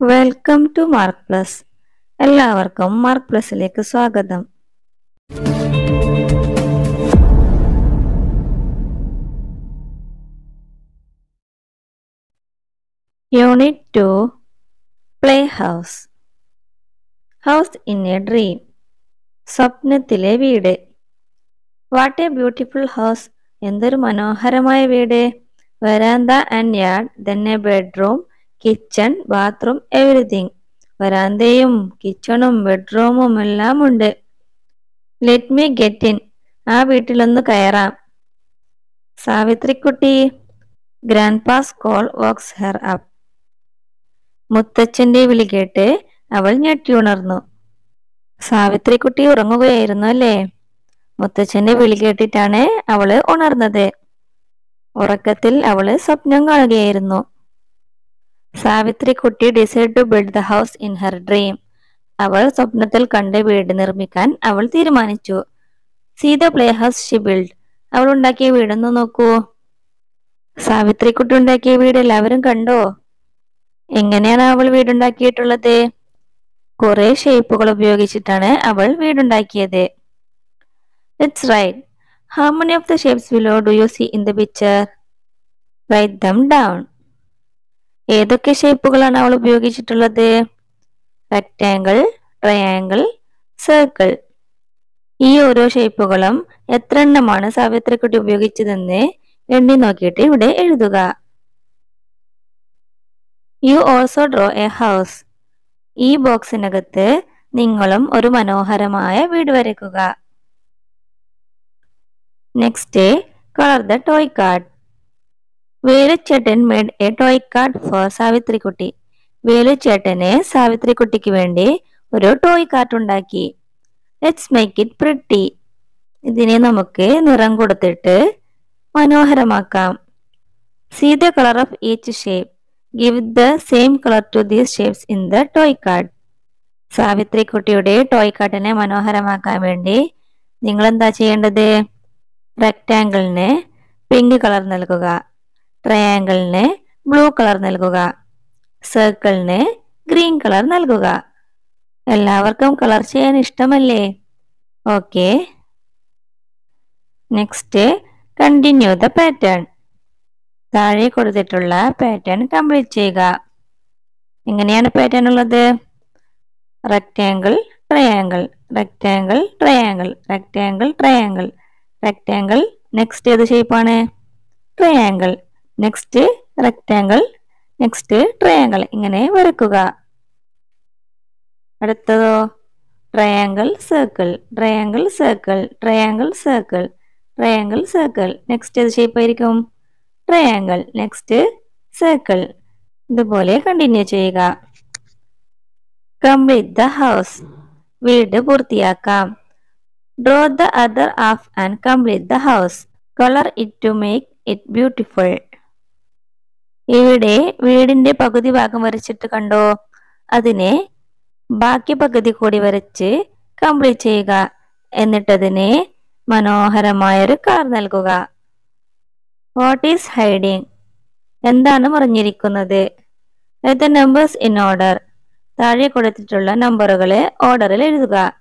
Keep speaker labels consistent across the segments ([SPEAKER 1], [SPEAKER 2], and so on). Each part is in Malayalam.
[SPEAKER 1] വെൽക്കം ടു മാർക്ക് പ്ലസ് എല്ലാവർക്കും മാർക്ക് പ്ലസിലേക്ക് സ്വാഗതം. Unit two play house house in a dream സ്വപ്നത്തിലെ വീട്. വാട്ട് എ ബ്യൂട്ടിഫുൾ ഹൗസ് എന്തൊരു മനോഹരമായ വീട്. വരാന്ത and yard then a bedroom kitchen bathroom everything വരാന്തയും കിച്ചണും ബെഡ്റൂമും എല്ലാം ഉണ്ട് ലെറ്റ് മീ ഗെറ്റ് ഇൻ ആ വീട്ടിലൊന്ന് കയറാം. Savithrikkutty grandpa's call wakes her up മുത്തച്ഛന്റെ വിളി കേട്ട് അവൾ ഞെട്ടിയുണർന്നു സാവിത്രിക്കുട്ടി ഉറങ്ങുകയായിരുന്നു അല്ലേ? മുത്തച്ഛന്റെ വിളി കേട്ടിട്ടാണ് അവൾ ഉണർന്നത്. ഉറക്കത്തിൽ അവൾ സ്വപ്നം കാണുകയായിരുന്നു. Savithri Kutty decide to build the house in her dream അവൾ സ്വപ്നത്തിൽ കണ്ട് വീട് നിർമ്മിക്കാൻ അവൾ തീരുമാനിച്ചു. See the play house she build അവൾ ഉണ്ടാക്കിയ വീടൊന്ന് നോക്കൂ. സാവിത്രി കുട്ടി ഉണ്ടാക്കിയ വീട് എല്ലാവരും കണ്ടോ? എങ്ങനെയാണ് അവൾ വീടുണ്ടാക്കിയിട്ടുള്ളത്? കുറെ ഷേപ്പുകൾ ഉപയോഗിച്ചിട്ടാണ് അവൾ വീടുണ്ടാക്കിയത്. It's write how many of the shapes below do you see in the picture write them down ഏതൊക്കെ ഷേപ്പുകളാണ് അവൾ ഉപയോഗിച്ചിട്ടുള്ളത്? റെക്റ്റാങ്കിൾ ട്രയാങ്കിൾ സർക്കിൾ ഈ ഓരോ ഷേപ്പുകളും എത്ര എണ്ണമാണ് സാവിത്രിക്കുട്ടി ഉപയോഗിച്ചതെന്ന് എണ്ണി നോക്കിയിട്ട് ഇവിടെ എഴുതുക. You also draw a house ഈ ബോക്സിനകത്ത് നിങ്ങളും ഒരു മനോഹരമായ വീട് വരയ്ക്കുക. Next colour the toy card Veluchettan made a toy card for Savithrikkutty. വേലുച്ചേട്ടന് സാവിത്രിക്കുട്ടിക്ക് വേണ്ടി ഒരു ടോയ് കാർട്ട് ഉണ്ടാക്കി. ലെറ്റ്സ് മേക്ക് ഇറ്റ് പ്രിട്ടി ഇതിനെ നമുക്ക് നിറം കൊടുത്തിട്ട് മനോഹരമാക്കാം. See the colour of each shape give the same colour to these shapes in the toy card സാവിത്രിക്കുട്ടിയുടെ toy കാർട്ടിനെ മനോഹരമാക്കാൻ വേണ്ടി നിങ്ങൾ എന്താ ചെയ്യേണ്ടത് റെക്റ്റാങ്കിളിന് പിങ്ക് കളർ നൽകുക. ട്രയാങ്കിളിന് ബ്ലൂ കളർ നൽകുക. സർക്കിളിന് ഗ്രീൻ കളർ നൽകുക. എല്ലാവർക്കും കളർ ചെയ്യാൻ ഇഷ്ടമല്ലേ? Okay next continue the pattern താഴെ കൊടുത്തിട്ടുള്ള പാറ്റേൺ കംപ്ലീറ്റ് ചെയ്യുക. എങ്ങനെയാണ് പാറ്റേൺ ഉള്ളത്? Rectangle triangle rectangle triangle rectangle triangle rectangle next ഏത് ഷേപ്പാണ് triangle next rectangle next triangle ഇങ്ങനെ വരക്കുക. അടുത്തതോ? Triangle circle triangle circle triangle circle triangle circle next ഏത് ഷേപ്പ് ആയിരിക്കും? ട്രയാങ്കിൾ നെക്സ്റ്റ് സർക്കിൾ ഇതുപോലെ കണ്ടിന്യൂ ചെയ്യുക. കംപ്ലീറ്റ് ദ ഹൗസ് വീട് പൂർത്തിയാക്കാം. Draw the other half and complete the house colour it to make it beautiful ഇവിടെ വീടിന്റെ പകുതി ഭാഗം വരച്ചിട്ട് കണ്ടോ? അതിനെ ബാക്കി പകുതി കൂടി വരച്ച് കംപ്ലീറ്റ് ചെയ്യുക. എന്നിട്ടതിനെ മനോഹരമായൊരു കാർ നൽകുക. വാട്ട് ഈസ് ഹൈഡിങ് എന്താണ് മറിഞ്ഞിരിക്കുന്നത്? ദ നമ്പേഴ്സ് ഇൻ ഓർഡർ താഴെ കൊടുത്തിട്ടുള്ള നമ്പറുകളെ ഓർഡറിൽ എഴുതുക.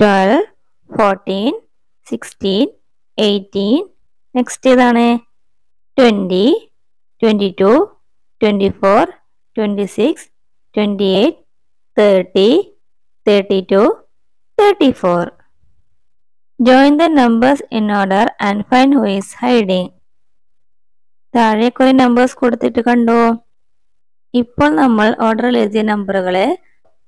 [SPEAKER 1] Twelve fourteen sixteen eighteen next ഏതാണ്? Twenty twenty two twenty four twenty six twenty eight thirty thirty two thirty four. Join the numbers in order and find who is hiding താഴെ കുറെ നമ്പേഴ്സ് കൊടുത്തിട്ട് കണ്ടോ? ഇപ്പോൾ നമ്മൾ ഓർഡറിൽ എഴുതിയ നമ്പറുകളെ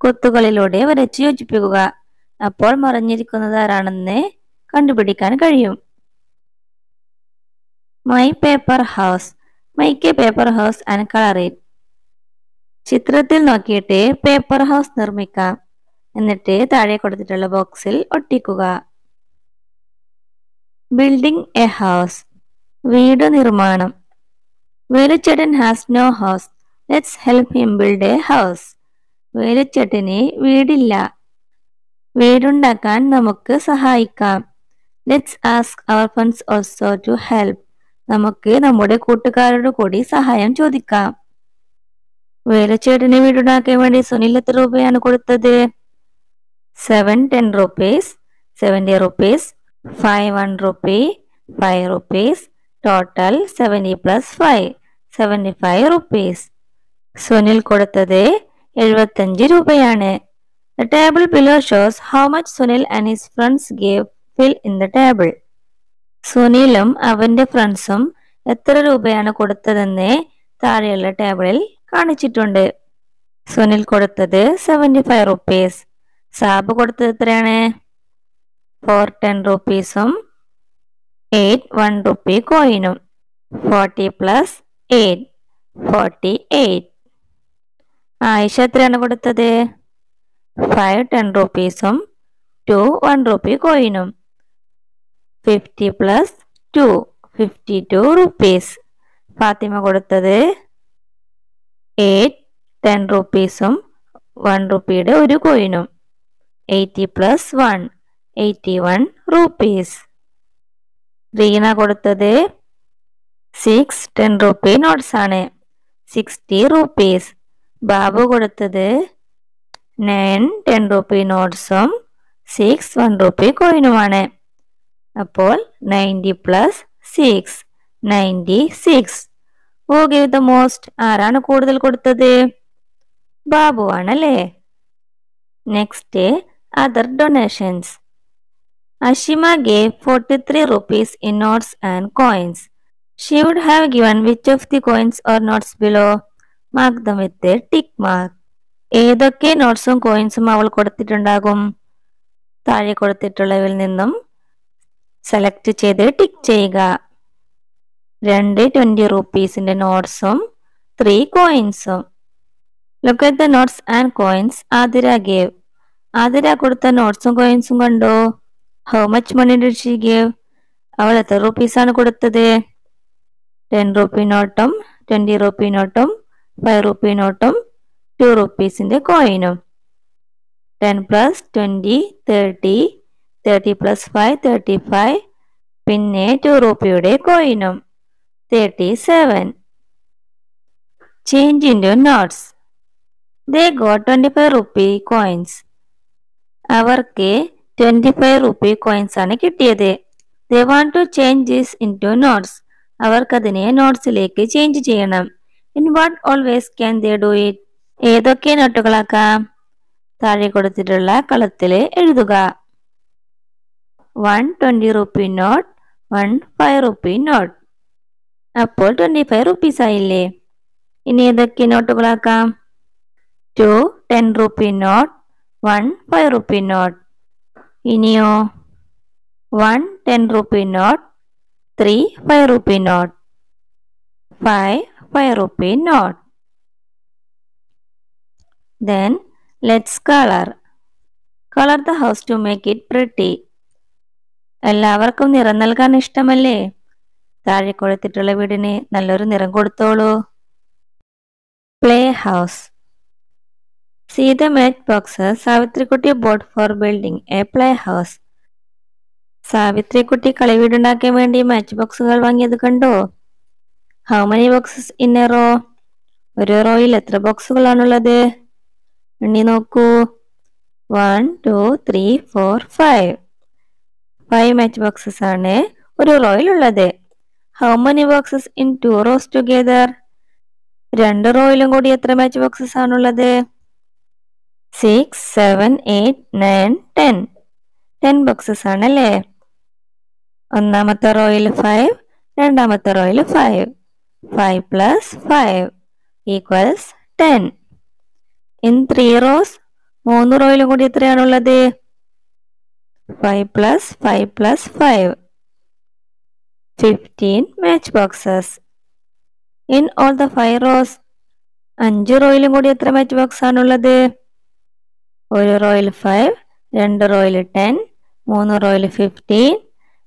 [SPEAKER 1] കൊത്തുകളിലൂടെ വരച്ച് യോജിപ്പിക്കുക. അപ്പോൾ മറിഞ്ഞിരിക്കുന്നത് ആരാണെന്ന് കണ്ടുപിടിക്കാൻ കഴിയും. My paper house make a paper house and colour it. ചിത്രത്തിൽ നോക്കിയിട്ട് പേപ്പർ ഹൗസ് നിർമ്മിക്കാം. എന്നിട്ട് താഴെ കൊടുത്തിട്ടുള്ള ബോക്സിൽ ഒട്ടിക്കുക. ബിൽഡിംഗ് എ ഹൗസ് വീട് നിർമ്മാണം. Veluchettan has no house let's help him build a house വേലുച്ചേട്ടന് വീടില്ല. വീടുണ്ടാക്കാൻ നമുക്ക് സഹായിക്കാം. Let's ask our friends also to help നമുക്ക് നമ്മുടെ കൂട്ടുകാരോട് കൂടി സഹായം ചോദിക്കാം. വേലച്ചേട്ടനെ വീടുണ്ടാക്കാൻ വേണ്ടി സുനിൽ എത്ര രൂപയാണ് കൊടുത്തത്? Seven ten rupees seventy rupees five one rupee five rupees total seventy plus five seventy five rupees Sunil കൊടുത്തത് എഴുപത്തഞ്ച് രൂപയാണ്. The table below shows how much Sunil and his friends gave fill in the table. സുനിലും അവന്റെ ഫ്രണ്ട്സും എത്ര രൂപയാണ് കൊടുത്തതെന്ന് താഴെയുള്ള ടേബിളിൽ കാണിച്ചിട്ടുണ്ട്. സുനിൽ കൊടുത്തത് സെവന്റി ഫൈവ് റുപ്പീസ് സാബ് കൊടുത്തത് എത്രയാണ്? ഫോർ ടെൻ റുപ്പീസും eight one rupee കോയിനും forty plus eight forty eight Ayisha എത്രയാണ് കൊടുത്തത്? ഫൈവ് ടെൻ റുപ്പീസും two one rupee കോയിനും fifty plus two fifty two rupees Fathima കൊടുത്തത് എയ്റ്റ് ടെൻ റുപ്പീസും വൺ റുപ്പിയുടെ ഒരു കോയിനും eighty plus one eighty one rupees Reena കൊടുത്തത് സിക്സ് ടെൻ റുപ്പി നോട്ട്സ് ആണ്. സിക്സ്റ്റി റുപ്പീസ് ബാബു കൊടുത്തത് നയൻ ടെൻ റുപ്പി നോട്ട്സും സിക്സ് വൺ റുപ്പി കോയിനുമാണ് അപ്പോൾ ninety plus six ninety six. Who give the most. ആരാണ് കൂടുതൽ കൊടുത്തത്? ബാബു ആണല്ലേ next other donations. Ashima gave forty three rupees in notes and coins she would have given which of the coins or notes below mark them with tick mark ഏതൊക്കെ നോട്ട്സും കോയിൻസും അവൾ കൊടുത്തിട്ടുണ്ടാകും? താഴെ കൊടുത്തിട്ടുള്ളവയിൽ നിന്നും സെലക്ട് ചെയ്ത് ടിക്ക് ചെയ്യുക. രണ്ട് ട്വന്റി റുപ്പീസിന്റെ നോട്ട്സും three കോയിൻസും look at the notes and coins Athira gave Athira കൊടുത്ത നോട്ട്സും കോയിൻസും കണ്ടോ? How much money did she gave അവൾ എത്ര റുപ്പീസാണ് കൊടുത്തത്? ടെൻ റുപ്പി നോട്ടും ട്വന്റി റുപ്പി നോട്ടും ഫൈവ് റുപ്പി നോട്ടും ടു റുപ്പീസിന്റെ കോയിനും ten plus twenty thirty thirty plus five thirty five പിന്നെ ടു റുപ്പിയുടെ കോയിനും thirty seven change into notes they go twenty five rupee coins അവർക്ക് ട്വന്റി ഫൈവ് റുപ്പി കോയിൻസ് ആണ് കിട്ടിയത്. They want to change this into notes അവർക്കതിനെ നോട്ട്സിലേക്ക് ചേഞ്ച് ചെയ്യണം. In what always can they do it ഏതൊക്കെ നോട്ടുകളാക്കാം താഴെ കൊടുത്തിട്ടുള്ള കളത്തിൽ എഴുതുക. One twenty rupee note one five rupee note അപ്പോൾ ട്വന്റി ഫൈവ് റുപ്പീസ് ആയില്ലേ? ഇനി ഏതൊക്കെ നോട്ടുകളാക്കാം two ten rupee note one five rupee note ഇനിയോ? One ten rupee note three five rupee note five five rupee note then let's colour colour the house to make it pretty എല്ലാവർക്കും നിറം നൽകാൻ ഇഷ്ടമല്ലേ? താഴെ കൊടുത്തിട്ടുള്ള വീടിന് നല്ലൊരു നിറം കൊടുത്തോളൂ. Play house Seetha match box Savithrikkutty bought for building a play house Savithrikkutty കളിവീടുണ്ടാക്കാൻ വേണ്ടി മാച്ച് ബോക്സുകൾ വാങ്ങിയത് കണ്ടോ? How many boxes in a row ഒരു റോയിൽ എത്ര ബോക്സുകളാണുള്ളത് എണ്ണി നോക്കൂ. One two three four five five match boxes ആണ് ഒരു റോയിൽ ഉള്ളത്. How many boxes in two rows together രണ്ട് റോയിലും കൂടി എത്ര മാച്ച് ബോക്സസ് ആണുള്ളത് six seven eight nine ten ten boxes ആണല്ലേ ഒന്നാമത്തെ റോയിൽ ഫൈവ് രണ്ടാമത്തെ റോയിൽ five five plus five equals ten in three rows മൂന്ന് റോയിലും കൂടി എത്രയാണുള്ളത് five plus five plus five fifteen match boxes in all the five rows അഞ്ച് റോയിലും കൂടി എത്ര മാച്ച് ബോക്സ് ആണുള്ളത്? ഒരു റോയിൽ ഫൈവ് രണ്ട് റോയിൽ ടെൻ മൂന്ന് റോയിൽ ഫിഫ്റ്റീൻ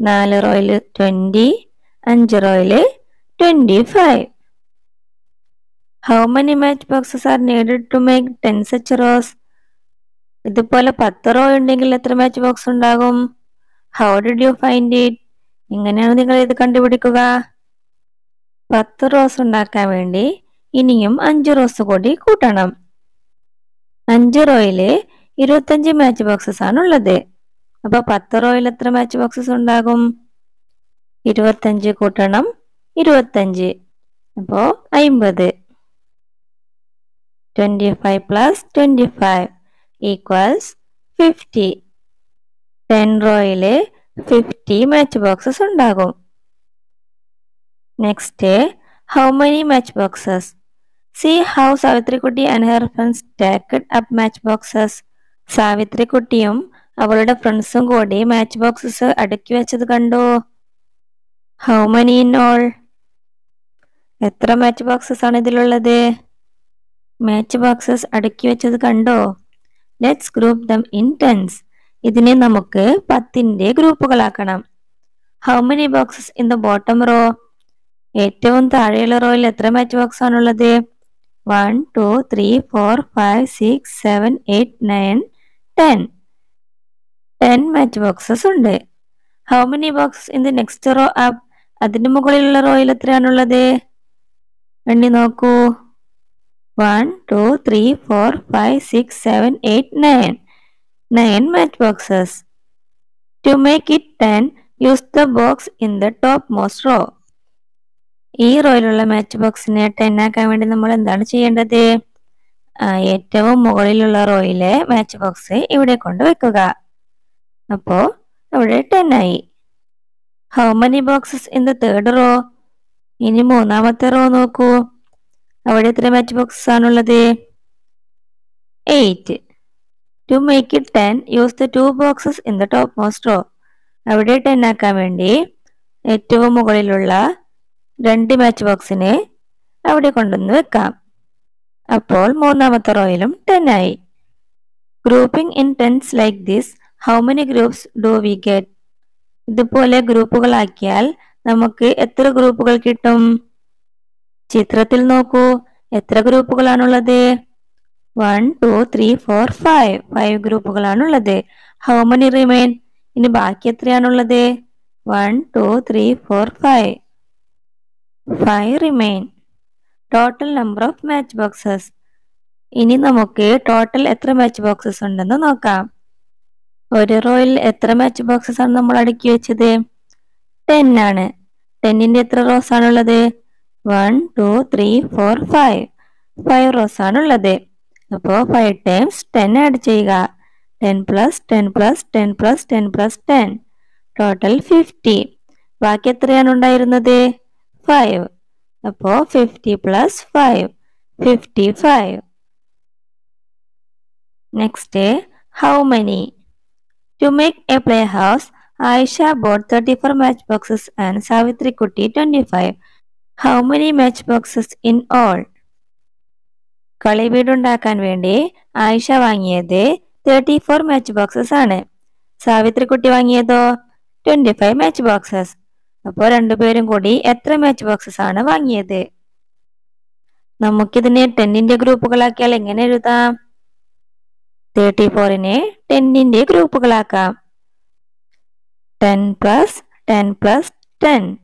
[SPEAKER 1] നാല് റോയിൽ ട്വന്റി അഞ്ച് റോയിൽ twenty five how many match boxes are needed to make ten such rows ഇതുപോലെ പത്ത് റോ ഉണ്ടെങ്കിൽ എത്ര മാച്ച് ബോക്സ് ഉണ്ടാകും? How did you find it എങ്ങനെയാണ് നിങ്ങൾ ഇത് കണ്ടുപിടിക്കുക? പത്ത് റോസ് ഉണ്ടാക്കാൻ വേണ്ടി ഇനിയും അഞ്ച് റോസ് കൂടി കൂട്ടണം. അഞ്ച് റോയിൽ ഇരുപത്തഞ്ച് മാച്ച് ബോക്സസ് ആണ് ഉള്ളത്. അപ്പൊ പത്ത് റോയിൽ എത്ര മാച്ച് ബോക്സസ് ഉണ്ടാകും? ഇരുപത്തഞ്ച് കൂട്ടണം ഇരുപത്തഞ്ച്. അപ്പോ അയിമ്പത്. Twenty five plus twenty five equals fifty ten റോയിൽ fifty match boxes ഉണ്ടാകും. Next how many match boxes see how Savithrikkutty and her friends stacked up match boxes സാവിത്രിക്കുട്ടിയും അവളുടെ ഫ്രണ്ട്സും കൂടി മാച്ച് ബോക്സസ് അടുക്കി വെച്ചത് കണ്ടോ? ഹൗ മെനി ഇൻ ഓൾ എത്ര മാച്ച് ബോക്സസ് ആണ് ഇതിലുള്ളത്? മാച്ച് ബോക്സസ് അടുക്കി വെച്ചത് കണ്ടോ? Let's group them in tens ഇതിനെ നമുക്ക് പത്തിന്റെ ഗ്രൂപ്പുകളാക്കണം. How many boxes in the bottom row ഏറ്റവും താഴെയുള്ള റോയിൽ എത്ര മാച്ച് ബോക്സ് ആണുള്ളത്? One two three four five six seven eight nine ten ten match boxes ഉണ്ട്. How many boxes in the next row up അതിന് മുകളിലുള്ള റോയിൽ എത്രയാണുള്ളത്? എണ്ണി നോക്കൂ. One two three four five six seven eight nine. Nine match boxes. To make it ten use the box in the top most row. ഈ റോയിലുള്ള മാച്ച് ബോക്സിനെ ടെൻ ആക്കാൻ വേണ്ടി നമ്മൾ എന്താണ് ചെയ്യേണ്ടത്? ഏറ്റവും മുകളിലുള്ള റോയിലെ മാച്ച് ബോക്സ് ഇവിടെ കൊണ്ട് വെക്കുക. അപ്പോ അവിടെ ടെൻ ആയി. How many boxes in the third row ഇനി മൂന്നാമത്തെ റോ നോക്കൂ. അവിടെ എത്ര മാച്ച് ബോക്സസ് ആണുള്ളത്? Eight to make it ten use the two boxes in the top most row അവിടെ ടെൻ ആക്കാൻ വേണ്ടി ഏറ്റവും മുകളിലുള്ള രണ്ട് മാച്ച് ബോക്സിനെ അവിടെ കൊണ്ടുവന്ന് വെക്കാം. അപ്പോൾ മൂന്നാമത്തെ റോയിലും ടെൻ ആയി. Grouping in tens like this how many groups do we get ഇതുപോലെ ഗ്രൂപ്പുകളാക്കിയാൽ നമുക്ക് എത്ര ഗ്രൂപ്പുകൾ കിട്ടും? ചിത്രത്തിൽ നോക്കൂ. എത്ര ഗ്രൂപ്പുകളാണുള്ളത്? One two three four five five ഗ്രൂപ്പുകളാണുള്ളത്. How many remain ഇനി ബാക്കി എത്രയാണുള്ളത്? One two three four five five remain total number of match boxes ഇനി നമുക്ക് ടോട്ടൽ എത്ര മാച്ച് ബോക്സസ് ഉണ്ടെന്ന് നോക്കാം. ഒരു റോയിൽ എത്ര മാച്ച് ബോക്സസ് ആണ് നമ്മൾ അടുക്കി വെച്ചത്? ടെൻ ആണ്. ടെന്നിന്റെ എത്ര റോസ് ആണുള്ളത്? One two three four five five rows ആണുള്ളത്. അപ്പോ ഫൈവ് ടൈംസ് ടെൻ ആഡ് ചെയ്യുക. Ten plus ten plus ten plus ten plus ten total fifty ബാക്കി എത്രയാണ് ഉണ്ടായിരുന്നത്? ഫൈവ് അപ്പോ fifty plus five fifty five next how many to make a play house Ayisha bought thirty four match boxes and Savithri Kutty twenty five how many match boxes in all കളി വീടുണ്ടാക്കാൻ വേണ്ടി ആയിഷ വാങ്ങിയത് തേർട്ടി ഫോർ മാച്ച് ബോക്സസ് ആണ്. സാവിത്രി കുട്ടി വാങ്ങിയതോ? ട്വന്റി ഫൈവ് മാച്ച് ബോക്സസ് അപ്പോൾ രണ്ടുപേരും കൂടി എത്ര മാച്ച് ബോക്സസ് ആണ് വാങ്ങിയത്? നമുക്കിതിനെ ടെന്നിന്റെ ഗ്രൂപ്പുകളാക്കിയാൽ എങ്ങനെ എഴുതാം? തേർട്ടി ഫോറിനെ ടെന്നിന്റെ ഗ്രൂപ്പുകളാക്കാം. Ten plus ten plus ten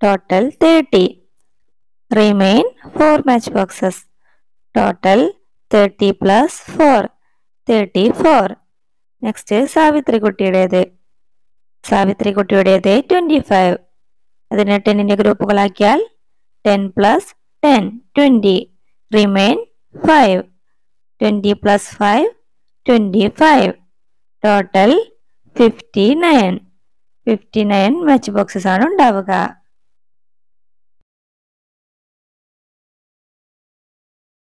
[SPEAKER 1] total thirty remain four match boxes total thirty plus four thirty four next Savithri കുട്ടിയുടേത് Savitri കുട്ടിയുടേത് ട്വന്റി ഫൈവ് അതിനെ ടെന്നിന്റെ ഗ്രൂപ്പുകളാക്കിയാൽ ten plus ten twenty remain five twenty plus five twenty five total fifty nine fifty nine match boxes ആണ് ഉണ്ടാവുക.